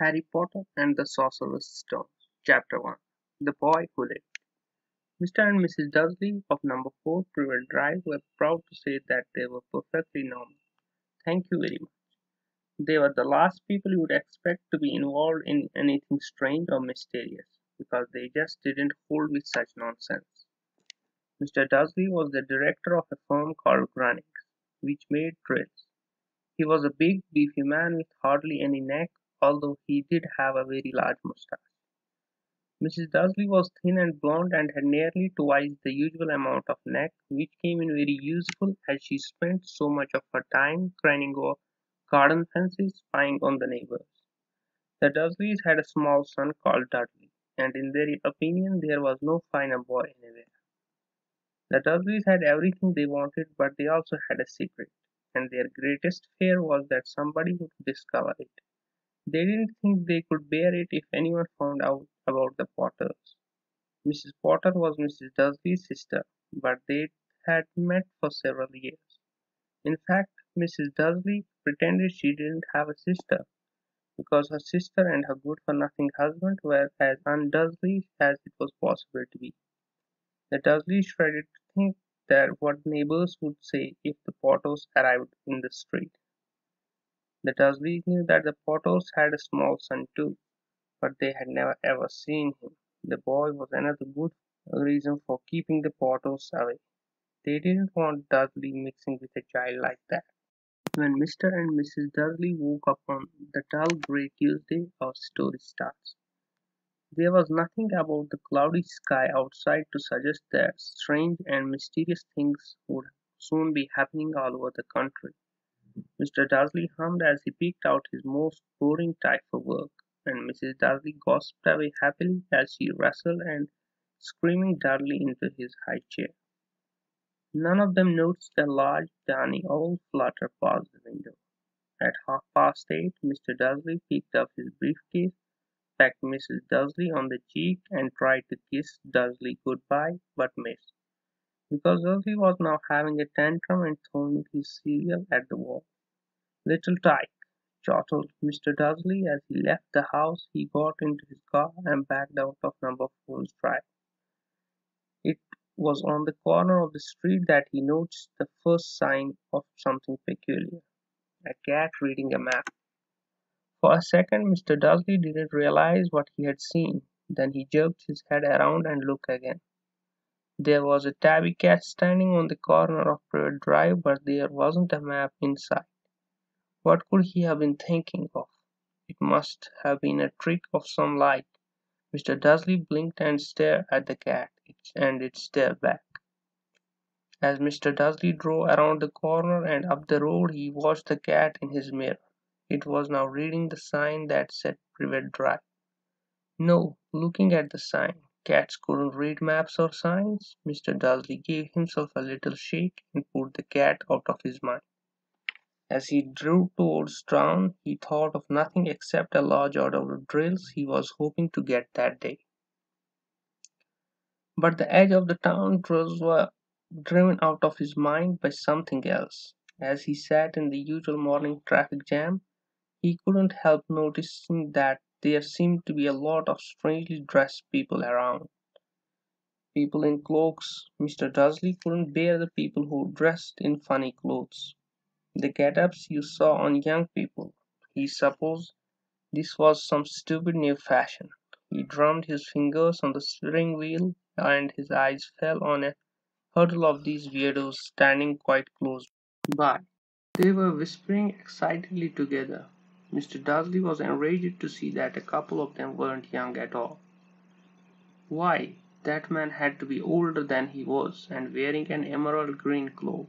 Harry Potter and the Sorcerer's Stone, Chapter 1 The Boy Who Lived. Mr. and Mrs. Dursley of number 4 Privet Drive were proud to say that they were perfectly normal. Thank you very much. They were the last people you would expect to be involved in anything strange or mysterious, because they just didn't hold with such nonsense. Mr. Dursley was the director of a firm called Grunnings, which made drills. He was a big, beefy man with hardly any neck although he did have a very large moustache. Mrs. Dursley was thin and blonde and had nearly twice the usual amount of neck, which came in very useful as she spent so much of her time craning over garden fences, spying on the neighbors. The Dursleys had a small son called Dudley, and in their opinion there was no finer boy anywhere. The Dursleys had everything they wanted, but they also had a secret, and their greatest fear was that somebody would discover it. They didn't think they could bear it if anyone found out about the Potters. Mrs. Potter was Mrs. Dursley's sister, but they had met for several years. In fact, Mrs. Dursley pretended she didn't have a sister, because her sister and her good-for-nothing husband were as un-Dursley as it was possible to be. The Dursleys shredded to think that what neighbors would say if the Potters arrived in the street. The Dursleys knew that the Potters had a small son too, but they had never ever seen him. The boy was another good reason for keeping the Potters away. They didn't want Dudley mixing with a child like that. When Mr. and Mrs. Dursley woke up on the dull grey Tuesday, our story starts. There was nothing about the cloudy sky outside to suggest that strange and mysterious things would soon be happening all over the country. Mr. Dursley hummed as he picked out his most boring type for work, and Mrs. Dursley gossiped away happily as she wrestled and screaming Dudley into his high chair. None of them noticed a large downy owl flutter past the window. At half past eight, Mr. Dursley picked up his briefcase, pecked Mrs. Dursley on the cheek, and tried to kiss Dursley good-bye, but missed, because Dursley was now having a tantrum and throwing his cereal at the wall. "Little Tyke!" chortled Mr. Dudley as he left the house. He got into his car and backed out of Number Four's drive. It was on the corner of the street that he noticed the first sign of something peculiar a cat reading a map. For a second Mr. Dudley didn't realize what he had seen. Then he jerked his head around and looked again. There was a tabby cat standing on the corner of Privet Drive, but there wasn't a map in sight. What could he have been thinking of? It must have been a trick of some light. Mr. Dursley blinked and stared at the cat, and it stared back. As Mr. Dursley drove around the corner and up the road, he watched the cat in his mirror. It was now reading the sign that said Privet Drive. No, looking at the sign. Cats couldn't read maps or signs. Mr. Dursley gave himself a little shake and put the cat out of his mind. As he drove towards town, he thought of nothing except a large order of drills he was hoping to get that day. But the edge of the town drills were driven out of his mind by something else. As he sat in the usual morning traffic jam, he couldn't help noticing that there seemed to be a lot of strangely dressed people around. People in cloaks. Mr. Dursley couldn't bear the people who dressed in funny clothes the get-ups you saw on young people. He supposed this was some stupid new fashion. He drummed his fingers on the steering wheel and his eyes fell on a huddle of these weirdos standing quite close by. They were whispering excitedly together. Mr. Dursley was enraged to see that a couple of them weren't young at all. Why, that man had to be older than he was, and wearing an emerald green cloak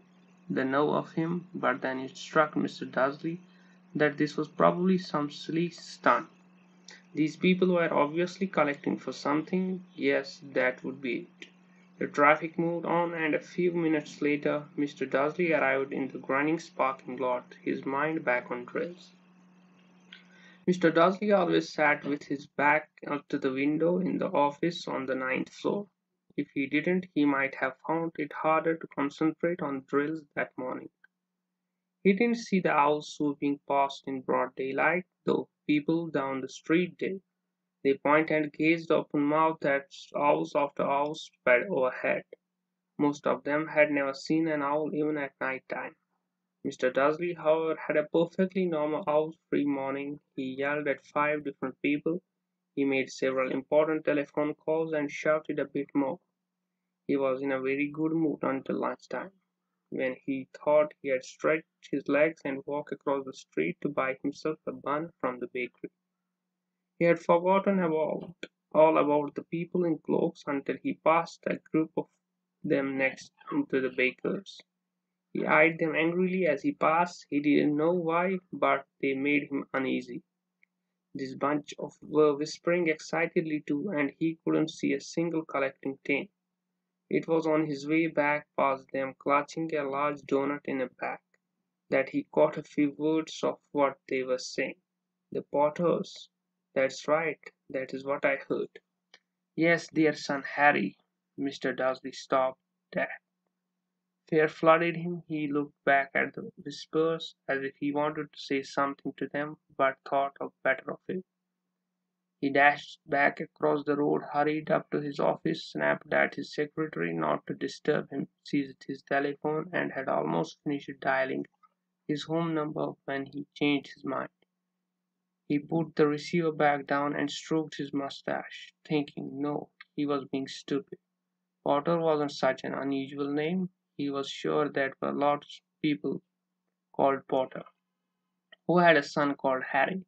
the nerve of him, but then it struck Mr. Dursley that this was probably some silly stunt. These people were obviously collecting for something. Yes, that would be it. The traffic moved on, and a few minutes later Mr. Dursley arrived in the Grunnings parking lot, his mind back on drills. Mr. Dursley always sat with his back up to the window in the office on the ninth floor. If he didn't he might have found it harder to concentrate on drills that morning. He didn't see the owls swooping past in broad daylight, though people down the street did. They pointed and gazed open-mouthed at owls after owls sped overhead. Most of them had never seen an owl even at night time. Mr. Dursley, however, had a perfectly normal owl-free morning. He yelled at five different people, he made several important telephone calls, and shouted a bit more. He was in a very good mood until lunchtime when he thought he had stretched his legs and walked across the street to buy himself a bun from the bakery. He had forgotten about all about the people in cloaks until he passed a group of them next to the baker's. He eyed them angrily as he passed. He didn't know why, but they made him uneasy. This bunch of were whispering excitedly too, and he couldn't see a single collecting tin. It was on his way back past them, clutching a large doughnut in a bag, that he caught a few words of what they were saying. The Potters. That's right. That is what I heard. Yes, dear son Harry. Mr. Dursley stopped that. Fear flooded him. He looked back at the whispers as if he wanted to say something to them, but thought of better of it. He dashed back across the road, hurried up to his office, snapped at his secretary not to disturb him, seized his telephone, and had almost finished dialing his home number when he changed his mind. He put the receiver back down and stroked his mustache, thinking no, he was being stupid. Potter wasn't such an unusual name. He was sure there were lots of people called Potter who had a son called Harry.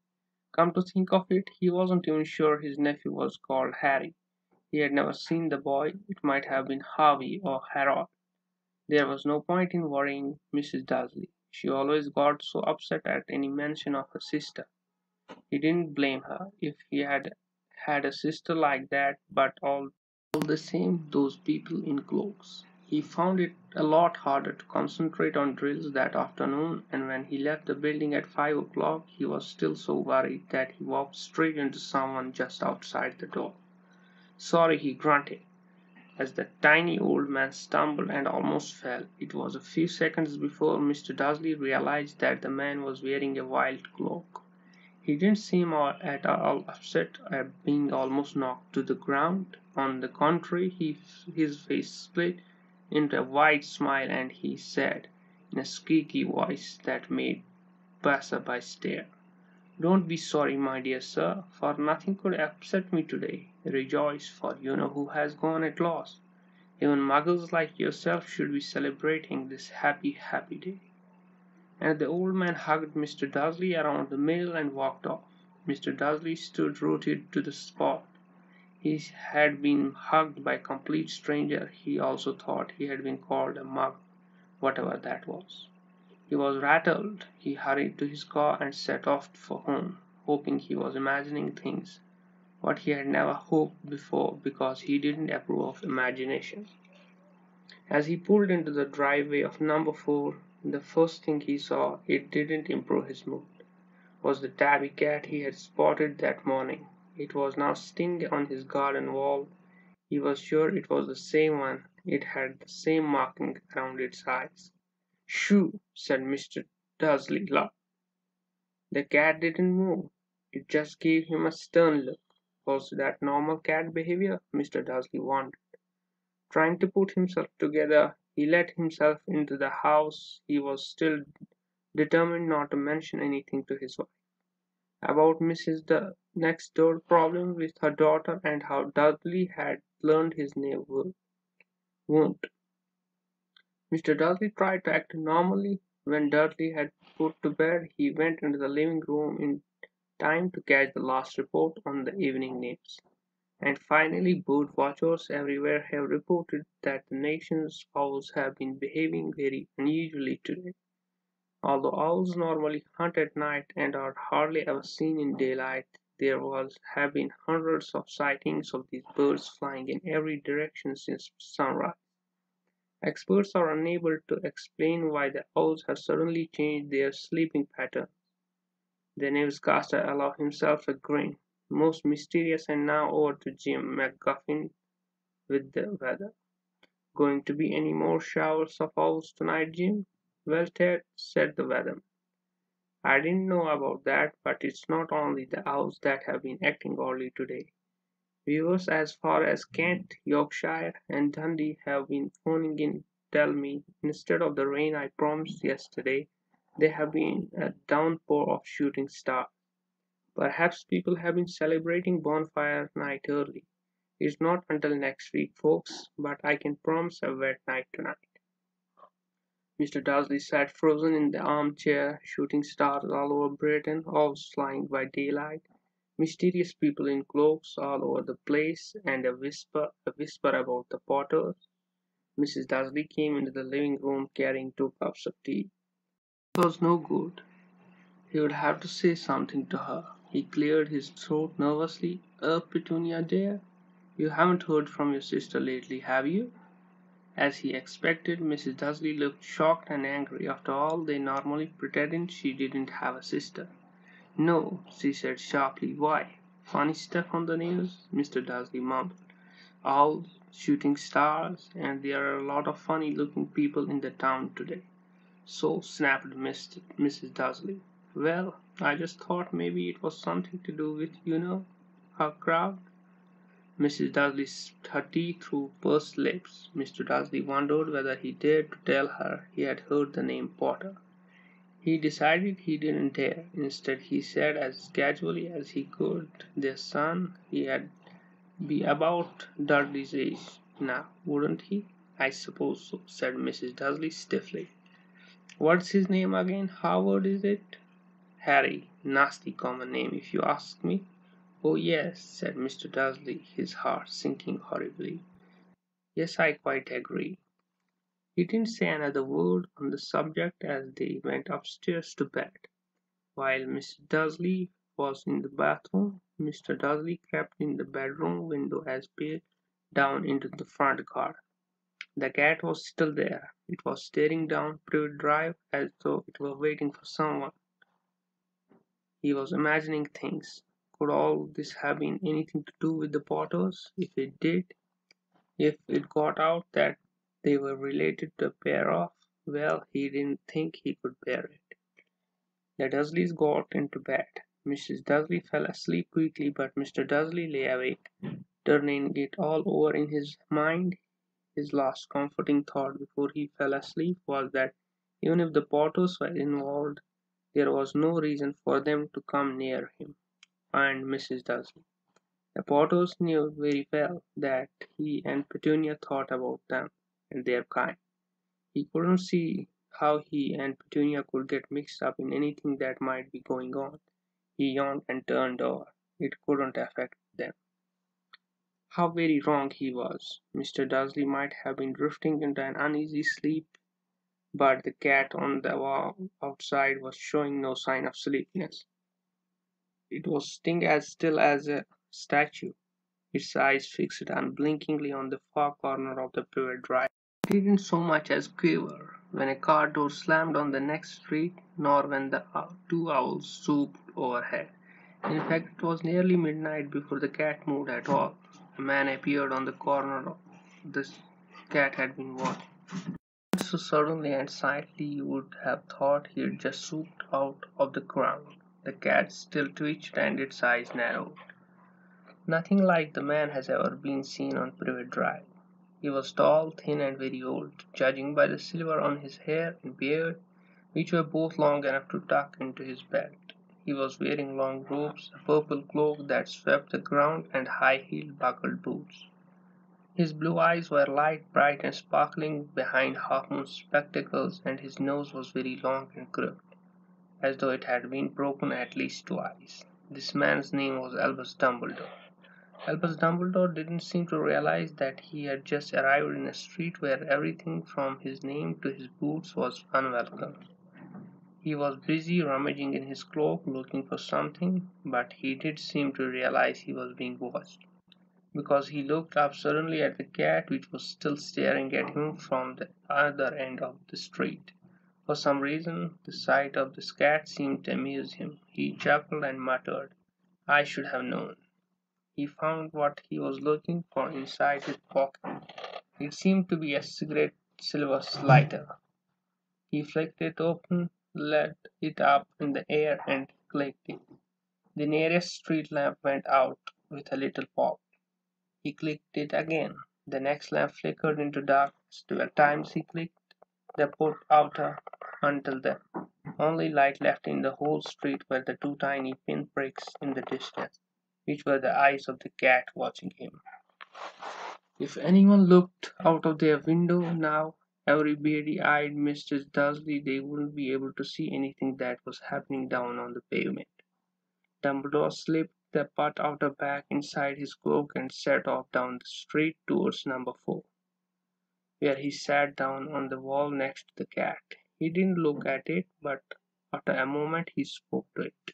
Come to think of it, he wasn't even sure his nephew was called Harry. He had never seen the boy. It might have been Harvey or Harold. There was no point in worrying Mrs. Dursley. She always got so upset at any mention of her sister. He didn't blame her if he had had a sister like that, but all, all the same, those people in cloaks. He found it a lot harder to concentrate on drills that afternoon, and when he left the building at five o'clock he was still so worried that he walked straight into someone just outside the door. Sorry, he grunted, as the tiny old man stumbled and almost fell. It was a few seconds before Mr. Dursley realized that the man was wearing a wild cloak. He didn't seem at all upset at being almost knocked to the ground. On the contrary, he, his face split into a wide smile, and he said, in a squeaky voice that made passer-by stare, "Don't be sorry, my dear sir, for nothing could upset me today. Rejoice, for you know who has gone at last. Even muggles like yourself should be celebrating this happy, happy day." And the old man hugged Mr. Dursley around the middle and walked off. Mr. Dursley stood rooted to the spot. He had been hugged by a complete stranger. He also thought he had been called a mug, whatever that was. He was rattled. He hurried to his car and set off for home, hoping he was imagining things, what he had never hoped before because he didn't approve of imagination. As he pulled into the driveway of number four, the first thing he saw, it didn't improve his mood, was the tabby cat he had spotted that morning. It was now sitting on his garden wall. He was sure it was the same one. It had the same marking around its eyes. "Shoo!" said Mr. Dursley loud. The cat didn't move. It just gave him a stern look. Was that normal cat behavior? Mr. Dursley wondered. Trying to put himself together, he let himself into the house. He was still determined not to mention anything to his wife about Mrs. the next door problem with her daughter and how Dudley had learned his new wound. Mr. Dudley tried to act normally. When Dudley had put to bed, he went into the living room in time to catch the last report on the evening news. And finally, bird watchers everywhere have reported that the nation's owls have been behaving very unusually today. Although owls normally hunt at night and are hardly ever seen in daylight, there was, have been hundreds of sightings of these birds flying in every direction since sunrise. Experts are unable to explain why the owls have suddenly changed their sleeping patterns. The newscaster allowed himself a grin. Most mysterious and now over to Jim McGuffin with the weather. Going to be any more showers of owls tonight, Jim? Well, Ted, said the weatherman, I didn't know about that, but it's not only the owls that have been acting oddly today. Viewers as far as Kent, Yorkshire, and Dundee have been phoning in tell me instead of the rain I promised yesterday, there have been a downpour of shooting stars. Perhaps people have been celebrating bonfire night early. It's not until next week, folks, but I can promise a wet night tonight. Mr. Dursley sat frozen in the armchair, shooting stars all over Britain, owls flying by daylight, mysterious people in cloaks all over the place, and a whisper, a whisper about the Potters. Mrs. Dursley came into the living room carrying two cups of tea. It was no good. He would have to say something to her. He cleared his throat nervously. "Er, Petunia dear, you haven't heard from your sister lately, have you?" As he expected, Mrs. Dursley looked shocked and angry. After all, they normally pretended she didn't have a sister. "No," she said sharply. "Why? Funny stuff on the news?" Mr. Dursley mumbled. "Owls, shooting stars, and there are a lot of funny looking people in the town today." "So," snapped Mrs. Dursley. "Well, I just thought maybe it was something to do with, you know, our crowd." Mrs. Her tea through pursed lips. Mr. Dudley wondered whether he dared to tell her he had heard the name Potter. He decided he didn't dare. Instead he said as casually as he could, "Their son, he had be about Dudley's age now, wouldn't he?" "I suppose so," said Mrs. Dudley stiffly. "What's his name again? Howard, is it?" "Harry. Nasty common name, if you ask me." "Oh, yes," said Mr. Dursley, his heart sinking horribly. "Yes, I quite agree." He didn't say another word on the subject as they went upstairs to bed. While Mrs. Dursley was in the bathroom, Mr. Dursley crept in the bedroom window and peered down into the front garden. The cat was still there. It was staring down Privet Drive as though it were waiting for someone. He was imagining things. Could all this have been anything to do with the Potters? If it did, if it got out that they were related to a pair of, well, he didn't think he could bear it. The Dursleys got into bed. Mrs. Dursley fell asleep quickly, but Mr. Dursley lay awake, turning it all over in his mind. His last comforting thought before he fell asleep was that even if the Potters were involved, there was no reason for them to come near him and Mrs. Dursley. The Potters knew very well that he and Petunia thought about them and their kind. He couldn't see how he and Petunia could get mixed up in anything that might be going on. He yawned and turned over. It couldn't affect them. How very wrong he was. Mr. Dursley might have been drifting into an uneasy sleep but the cat on the wall outside was showing no sign of sleepiness. It was sitting as still as a statue, its eyes fixed unblinkingly on the far corner of the Privet Drive. It didn't so much as quiver when a car door slammed on the next street, nor when the two owls swooped overhead. In fact, it was nearly midnight before the cat moved at all. A man appeared on the corner the cat had been watching so suddenly and silently you would have thought he'd just swooped out of the ground. The cat still twitched and its eyes narrowed. Nothing like the man has ever been seen on Privet Drive. He was tall, thin, and very old, judging by the silver on his hair and beard, which were both long enough to tuck into his belt. He was wearing long robes, a purple cloak that swept the ground, and high-heeled buckled boots. His blue eyes were light, bright, and sparkling behind half-moon spectacles, and his nose was very long and crooked, as though it had been broken at least twice. This man's name was Albus Dumbledore. Albus Dumbledore didn't seem to realize that he had just arrived in a street where everything from his name to his boots was unwelcome. He was busy rummaging in his cloak looking for something, but he did seem to realize he was being watched because he looked up suddenly at the cat which was still staring at him from the other end of the street. For some reason, the sight of this cat seemed to amuse him. He chuckled and muttered, I should have known. He found what he was looking for inside his pocket. It seemed to be a cigarette silver lighter. He flicked it open, let it up in the air, and clicked it. The nearest street lamp went out with a little pop. He clicked it again. The next lamp flickered into darkness. Twelve times he clicked. They put out until the only light left in the whole street were the two tiny pin pricks in the distance, which were the eyes of the cat watching him. If anyone looked out of their window now, every beady-eyed Mrs. Dursley, they wouldn't be able to see anything that was happening down on the pavement. Dumbledore slipped the butt of the bag inside his cloak and set off down the street towards number four, where he sat down on the wall next to the cat. He didn't look at it, but after a moment he spoke to it.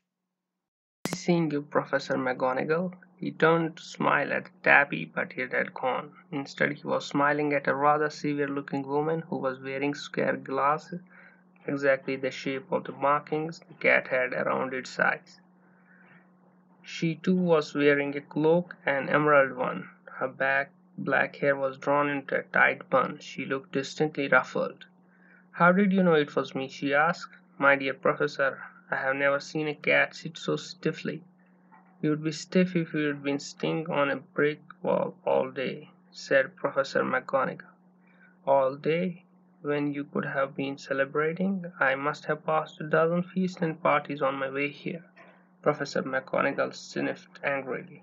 Seeing you, Professor McGonagall. He turned to smile at tabby, but it had gone. Instead, he was smiling at a rather severe-looking woman who was wearing square glasses, exactly the shape of the markings the cat had around its eyes. She too was wearing a cloak, an emerald one. Her back black hair was drawn into a tight bun. She looked distinctly ruffled. "How did you know it was me?" she asked. "My dear Professor, I have never seen a cat sit so stiffly. You'd be stiff if you'd been sitting on a brick wall all day," said Professor McGonagall. "All day, when you could have been celebrating. I must have passed a dozen feasts and parties on my way here." Professor McGonagall sniffed angrily.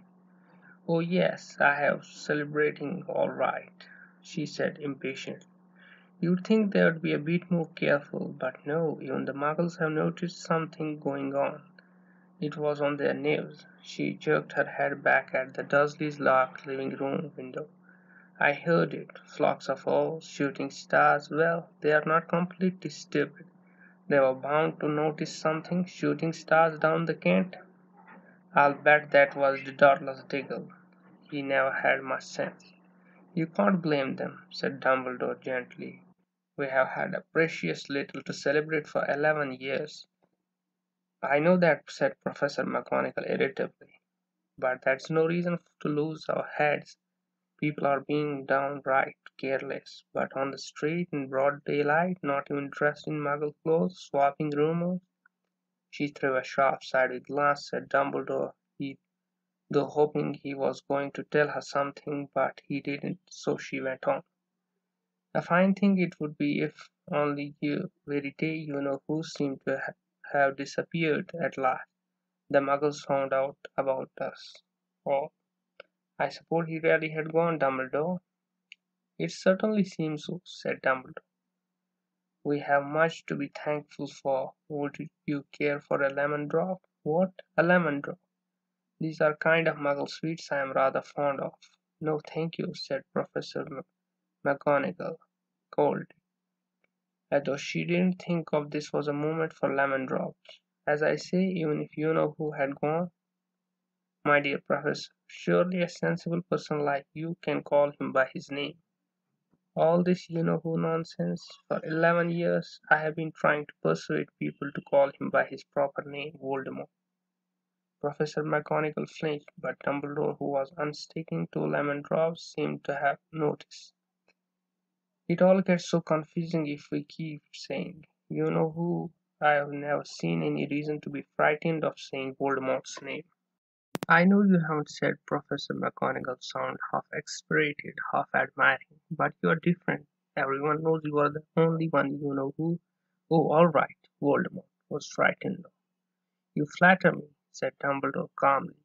"Oh, yes, I have celebrating all right," she said impatiently. You'd think they'd be a bit more careful, but no, even the muggles have noticed something going on. It was on their nerves. She jerked her head back at the Dursleys' lark living room window. I heard it. Flocks of owls, shooting stars. Well, they are not completely stupid. They were bound to notice something. Shooting stars down the Kent. I'll bet that was Daedalus Diggle. He never had much sense. You can't blame them, said Dumbledore gently. We have had a precious little to celebrate for eleven years. I know that, said Professor McGonagall irritably, but that's no reason to lose our heads. People are being downright careless, but on the street in broad daylight, not even dressed in muggle clothes, swapping rumors. She threw a sharp sided glance at Dumbledore, though hoping he was going to tell her something, but he didn't, so she went on. A fine thing it would be if only you, Verite, you know who seemed to ha have disappeared at last. The muggles found out about us all. I suppose he really had gone, Dumbledore. It certainly seems so, said Dumbledore. We have much to be thankful for. Would you care for a lemon drop? What? A lemon drop? These are kind of muggle sweets I am rather fond of. No, thank you, said Professor McGonagall coldly, as though she didn't think of this was a moment for lemon drops. As I say, even if you know who had gone, my dear Professor, surely a sensible person like you can call him by his name. All this you know who nonsense. For eleven years I have been trying to persuade people to call him by his proper name, Voldemort. Professor McGonagall flinched, but Dumbledore, who was unsticking two lemon drops, seemed to have noticed. It all gets so confusing if we keep saying, you know who. I have never seen any reason to be frightened of saying Voldemort's name. I know you haven't said Professor McGonagall sound half exasperated, half admiring, but you are different. Everyone knows you are the only one you know who. Oh, all right, Voldemort was frightened. You flatter me, said Dumbledore calmly.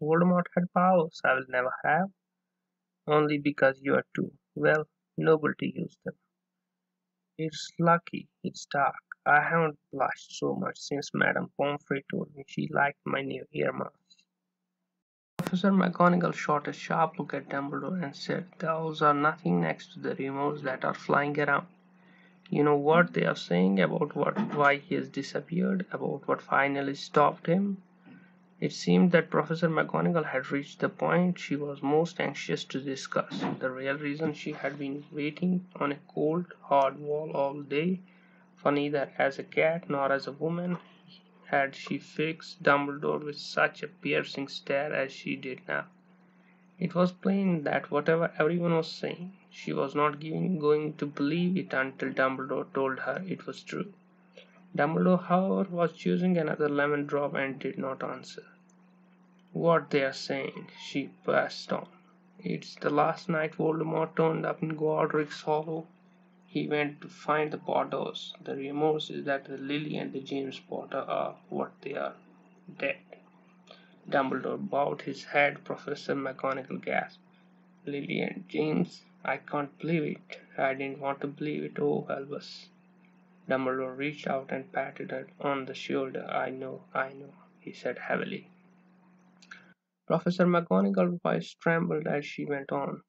Voldemort had powers I will never have, only because you are too, well, noble to use them. It's lucky it's dark. I haven't blushed so much since Madame Pomfrey told me she liked my new earmuffs. Professor McGonagall shot a sharp look at Dumbledore and said, Those are nothing next to the rumors that are flying around. You know what they are saying about what why he has disappeared, about what finally stopped him? It seemed that Professor McGonagall had reached the point she was most anxious to discuss, the real reason she had been waiting on a cold, hard wall all day, for neither as a cat nor as a woman had she fixed Dumbledore with such a piercing stare as she did now. It was plain that whatever everyone was saying, she was not going to believe it until Dumbledore told her it was true. Dumbledore, however, was choosing another lemon drop and did not answer. "What they're saying," she passed on. "It's the last night Voldemort turned up in Godric's Hollow. He went to find the Potters. The remorse is that the Lily and the James Potter are what they are dead. Dumbledore bowed his head. Professor McGonagall gasped. Lily and James, I can't believe it. I didn't want to believe it. Oh, Albus. Dumbledore reached out and patted her on the shoulder. I know, I know, he said heavily. Professor McGonagall's voice trembled as she went on.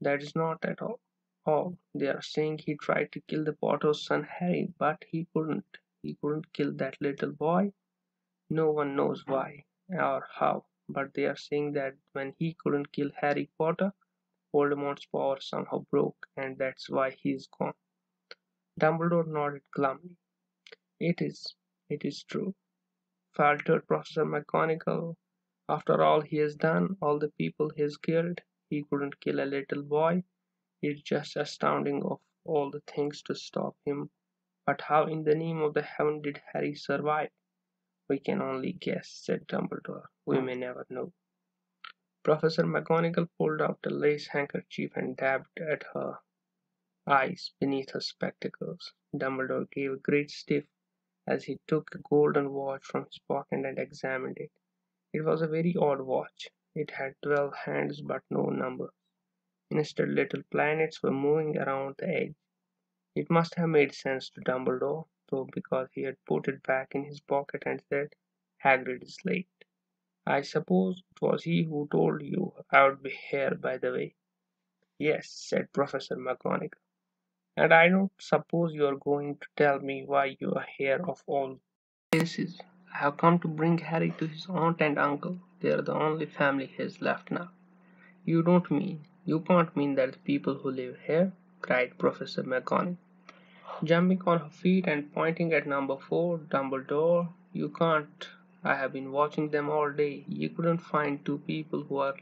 That is not at all. All. They are saying he tried to kill the Potter's son Harry, but he couldn't. He couldn't kill that little boy. No one knows why or how, but they are saying that when he couldn't kill Harry Potter, Voldemort's power somehow broke, and that's why he's gone. Dumbledore nodded glumly. It is, it is true, faltered Professor McGonagall. After all he has done, all the people he has killed, he couldn't kill a little boy. It's just astounding of all the things to stop him. But how in the name of the heaven did Harry survive? "We can only guess," said Dumbledore. "We may never know." Professor McGonagall pulled out a lace handkerchief and dabbed at her eyes beneath her spectacles. Dumbledore gave a great sniff as he took a golden watch from his pocket and examined it. It was a very odd watch. It had twelve hands but no numbers. Instead little planets were moving around the edge. It must have made sense to Dumbledore though because he had put it back in his pocket and said, Hagrid is late. I suppose it was he who told you I would be here by the way. Yes, said Professor McGonagall. And I don't suppose you are going to tell me why you are here of all places. I have come to bring Harry to his aunt and uncle. They are the only family he has left now. You don't mean, you can't mean that the people who live here? cried Professor McGonagall jumping on her feet and pointing at number four. Dumbledore, you can't. I have been watching them all day. You couldn't find two people who are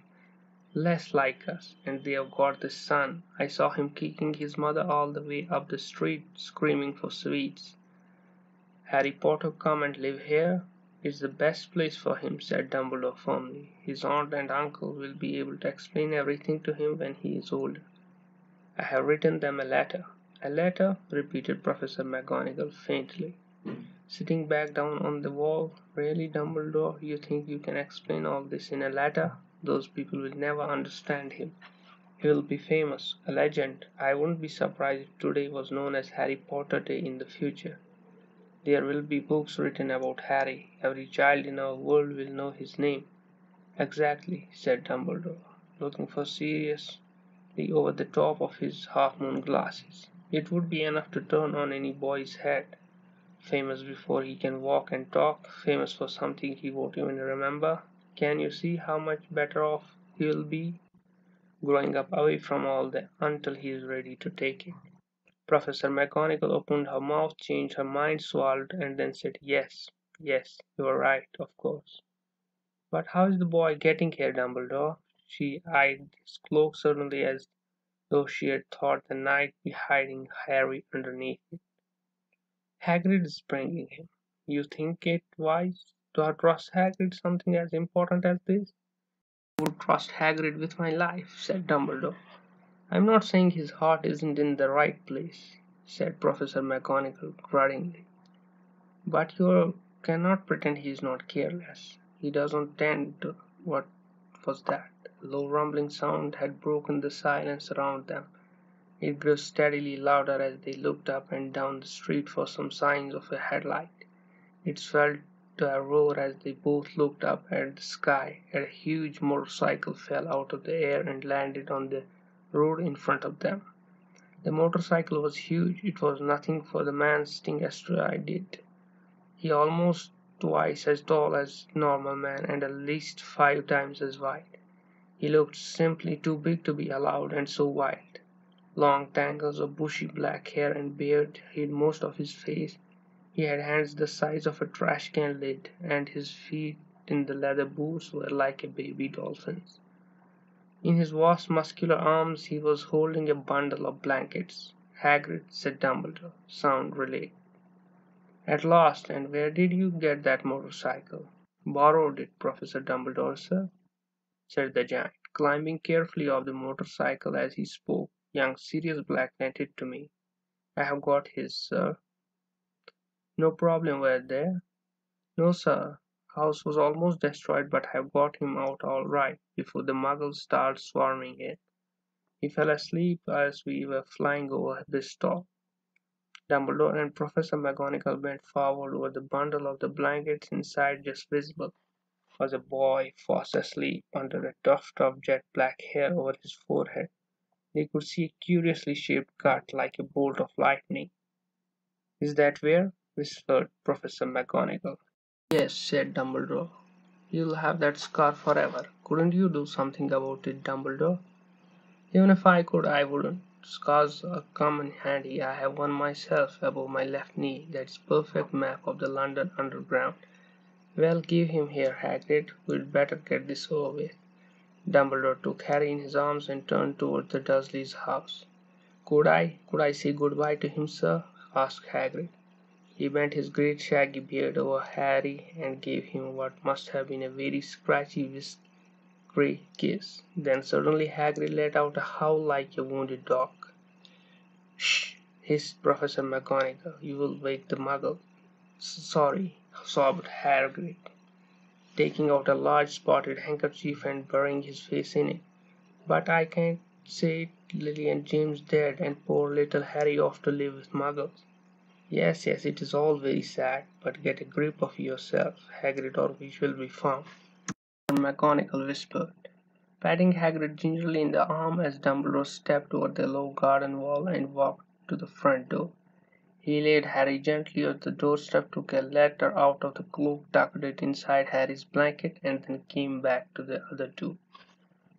less like us, and they have got the son. I saw him kicking his mother all the way up the street, screaming for sweets. Harry Potter come and live here? It's the best place for him, said Dumbledore firmly. His aunt and uncle will be able to explain everything to him when he is older. I have written them a letter. "A letter?" repeated Professor McGonagall faintly, sitting back down on the wall. "Really, Dumbledore, you think you can explain all this in a letter? Those people will never understand him. He will be famous, a legend. I wouldn't be surprised if today was known as Harry Potter Day in the future. There will be books written about Harry. Every child in our world will know his name." "Exactly," said Dumbledore, looking for seriously over the top of his half-moon glasses. It would be enough to turn on any boy's head. Famous before he can walk and talk, famous for something he won't even remember. Can you see how much better off he'll be growing up away from all that until he is ready to take it? Professor McGonagall opened her mouth, changed her mind, swallowed, and then said, Yes, yes, you are right, of course. But how is the boy getting here, Dumbledore? She eyed his cloak suddenly as though she had thought the knight be hiding Harry underneath it. Hagrid is bringing him. You think it wise to trust Hagrid something as important as this? I would trust Hagrid with my life, said Dumbledore. I'm not saying his heart isn't in the right place, said Professor McGonagall grudgingly. But you cannot pretend he is not careless. He doesn't tend to. What was that? A low rumbling sound had broken the silence around them. It grew steadily louder as they looked up and down the street for some signs of a headlight. It swelled to a roar as they both looked up at the sky. A huge motorcycle fell out of the air and landed on the road in front of them. The motorcycle was huge. It was nothing for the man sitting astride it. He almost twice as tall as normal man and at least five times as wide. He looked simply too big to be allowed and so wild. Long tangles of bushy black hair and beard hid most of his face. He had hands the size of a trash can lid, and his feet in the leather boots were like a baby dolphin's. In his vast muscular arms he was holding a bundle of blankets. "Hagrid," said Dumbledore, sound relieved. "At last! And where did you get that motorcycle?" "Borrowed it, Professor Dumbledore, sir," said the giant, climbing carefully off the motorcycle as he spoke. "Young Sirius Black lent it to me. I have got his, sir." "No problem were there?" "No, sir. House was almost destroyed but I've got him out all right before the muggles start swarming in. He fell asleep as we were flying over Bristol." Dumbledore and Professor McGonagall bent forward over the bundle of the blankets inside just visible was a boy fast asleep under a tuft of jet black hair over his forehead. They could see a curiously shaped cut like a bolt of lightning. "Is that where?" whispered Professor McGonagall. "Yes," said Dumbledore. "You'll have that scar forever. Couldn't you do something about it, Dumbledore?" "Even if I could, I wouldn't. Scars come in handy. I have one myself above my left knee that's perfect map of the London Underground. Well, give him here, Hagrid. We'd better get this over with." Dumbledore took Harry in his arms and turned toward the Dursleys' house. "Could I, could I say good bye to him, sir?" asked Hagrid. He bent his great shaggy beard over Harry and gave him what must have been a very scratchy whiskery kiss. Then suddenly Hagrid let out a howl like a wounded dog. "Sh!" hissed Professor McGonagall. "You'll wake the Muggle." "Sorry," sobbed Hagrid, taking out a large spotted handkerchief and burying his face in it. "But I can't say it. Lily and James dead, and poor little Harry off to live with Muggles. Yes, yes, it is all very sad, but get a grip of yourself, Hagrid, or we shall be found. McGonagall whispered, patting Hagrid gingerly in the arm as Dumbledore stepped over the low garden wall and walked to the front door. He laid Harry gently on the doorstep, took a letter out of the cloak, tucked it inside Harry's blanket, and then came back to the other two.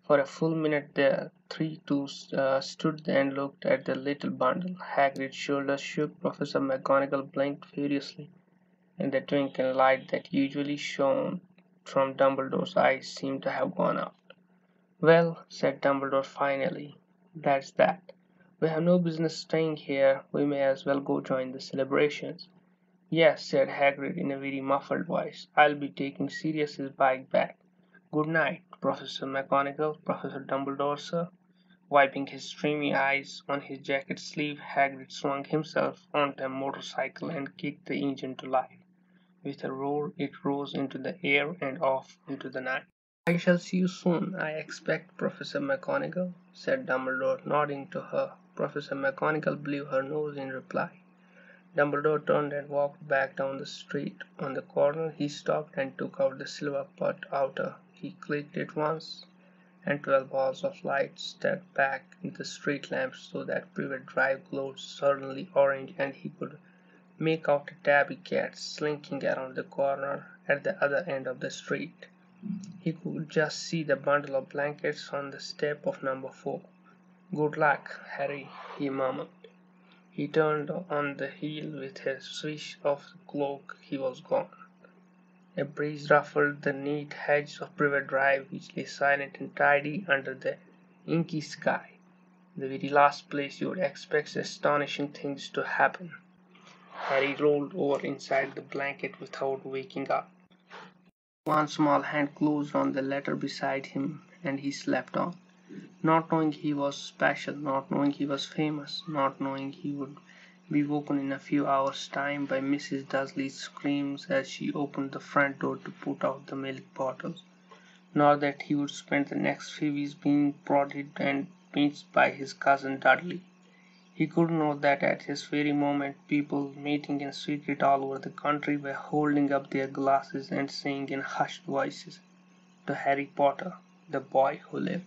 For a full minute the three two uh, stood and looked at the little bundle. Hagrid's shoulders shook, Professor McGonagall blinked furiously, and the twinkling light that usually shone from Dumbledore's eyes seemed to have gone out. "Well," said Dumbledore finally, "that's that. We have no business staying here. We may as well go join the celebrations." "Yes," said Hagrid in a very muffled voice. "I'll be taking Sirius's bike back. Good night, Professor McGonagall, Professor Dumbledore, sir." Wiping his streamy eyes on his jacket sleeve, Hagrid swung himself onto a motorcycle and kicked the engine to life. With a roar it rose into the air and off into the night. "I shall see you soon, I expect, Professor McGonagall," said Dumbledore, nodding to her. Professor McGonagall blew her nose in reply. Dumbledore turned and walked back down the street. On the corner he stopped and took out the silver put outer. He clicked it once, and twelve balls of light stepped back in the street lamps so that Privet Drive glowed suddenly orange and he could make out a tabby cat slinking around the corner at the other end of the street. He could just see the bundle of blankets on the step of number four. Good luck, Harry, he murmured. He turned on the heel with a swish of the cloak. He was gone. A breeze ruffled the neat hedge of Privet Drive, which lay silent and tidy under the inky sky, the very last place you would expect astonishing things to happen. Harry rolled over inside the blanket without waking up. One small hand closed on the letter beside him, and he slept on, not knowing he was special, not knowing he was famous, not knowing he would be woken in a few hours' time by Mrs. Dursley's screams as she opened the front door to put out the milk bottles, nor that he would spend the next few weeks being prodded and pinched by his cousin Dudley. He could know that at this very moment people meeting in secret all over the country were holding up their glasses and saying in hushed voices, "To Harry Potter, the boy who lived."